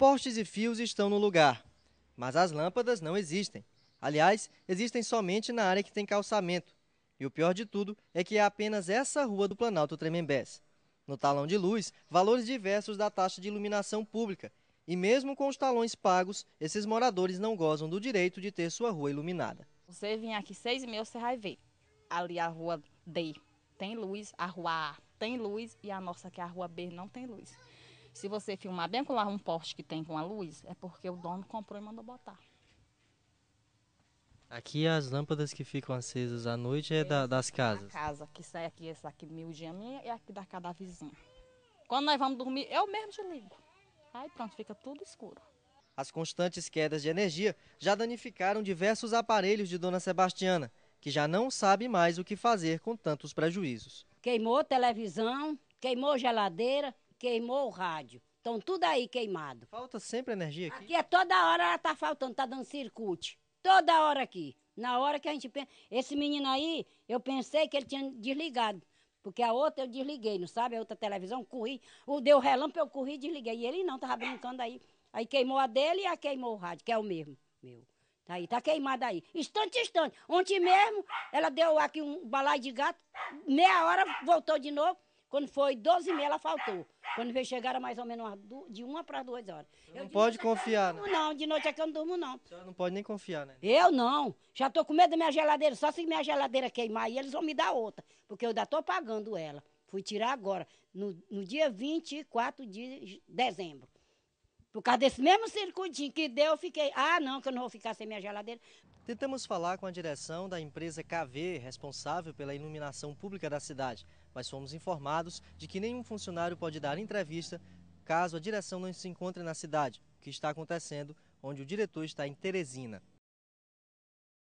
Postes e fios estão no lugar, mas as lâmpadas não existem. Aliás, existem somente na área que tem calçamento. E o pior de tudo é que é apenas essa rua do Planalto Tremembés. No talão de luz, valores diversos da taxa de iluminação pública. E mesmo com os talões pagos, esses moradores não gozam do direito de ter sua rua iluminada. Você vem aqui seis e meia, você vai ver. Ali a rua D tem luz, a rua A tem luz e a nossa que é a rua B não tem luz. Se você filmar bem com lá um poste que tem com a luz, é porque o dono comprou e mandou botar. Aqui as lâmpadas que ficam acesas à noite é da, das casas? A casa, que sai aqui, essa aqui miudinha minha e aqui da casa da vizinha. Quando nós vamos dormir, eu mesmo desligo. Aí pronto, fica tudo escuro. As constantes quedas de energia já danificaram diversos aparelhos de Dona Sebastiana, que já não sabe mais o que fazer com tantos prejuízos. Queimou televisão, queimou geladeira, queimou o rádio. Estão tudo aí queimado. Falta sempre energia aqui? Aqui é toda hora ela tá faltando, tá dando circuito. Toda hora aqui. Na hora que a gente pensa. Esse menino aí, eu pensei que ele tinha desligado. Porque a outra eu desliguei, não sabe? A outra televisão, corri. O deu relâmpago, eu corri e desliguei. E ele não, tava brincando aí. Aí queimou a dele e a queimou o rádio, que é o mesmo, meu. Tá aí, tá queimado aí. Instante, instante. Ontem mesmo, ela deu aqui um balaio de gato. Meia hora, voltou de novo. Quando foi 12 e meia, ela faltou. Quando veio chegar, era mais ou menos de uma para duas horas. Não pode confiar, né? Não, de noite é que eu não durmo, não. A senhora não pode nem confiar, né? Eu não. Já tô com medo da minha geladeira. Só se minha geladeira queimar aí, eles vão me dar outra. Porque eu ainda tô pagando ela. Fui tirar agora, no, no dia 24 de dezembro. Por causa desse mesmo circuitinho que deu, eu fiquei. Ah, não, que eu não vou ficar sem minha geladeira. Tentamos falar com a direção da empresa KV, responsável pela iluminação pública da cidade, mas fomos informados de que nenhum funcionário pode dar entrevista caso a direção não se encontre na cidade, o que está acontecendo onde o diretor está em Teresina.